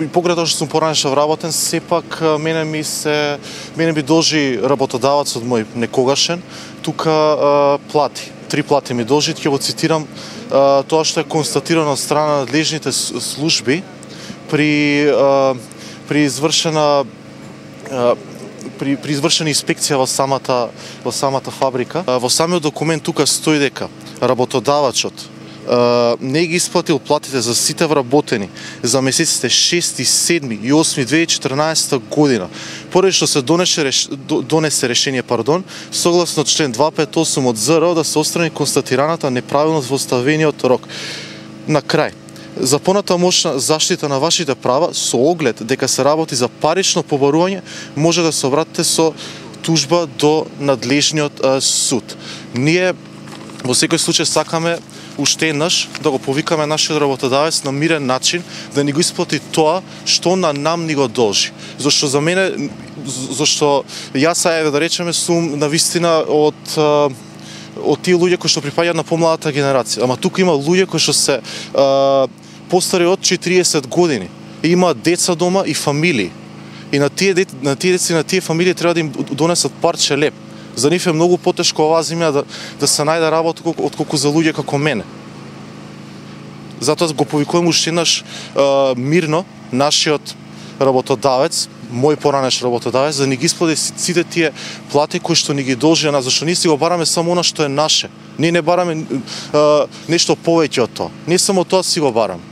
И покрај тоа што сум поранеше вработен, сепак мене ми се мене ми должи работодавецот мој некогашен тука плати. Три плати ми должи, ќе го цитирам тоа што е констатирано од страна на надлежните служби при при извршена при, при извршена инспекција во самата во самата фабрика. Во самиот документ тука стои дека работодавачот не ги исплатил платите за сите вработени за месеците 6, 7 и 8 2014 година. Поради што се донесе, реш... донесе решение, пардон, согласно член 258 од ЗРО да се острани констатираната неправилност во ставениот рок. На крај, за понатамошна заштита на вашите права со оглед дека се работи за парично побарување, може да се обратите со тужба до надлежниот суд. Ние во секој случај сакаме уште еднаш да го повикаме нашиот работодавец на мирен начин да ни го исплати тоа што на нам ни го должи. Зошто за мене Зошто јас ајде да речеме сум на вистина од од тие луѓе кои што припаѓаат на помладата генерација. Ама тука има луѓе кои што се а, постари од 40 години и имаат деца дома и фамилии. И на тие на тие деца и на тие фамилии треба да им донесат парче леп За нив е многу потешко оваа земја да, да се најде работа отколку за луѓе како мене. Затоа го повикувам уште еднаш мирно нашиот работодавец, мој поранеш работодавец, да ни ги исплати сите тие плати кои што ни ги должи на зашто ние си го бараме само она што е наше. Ние не бараме нешто повеќе од тоа. Ние само тоа си го бараме.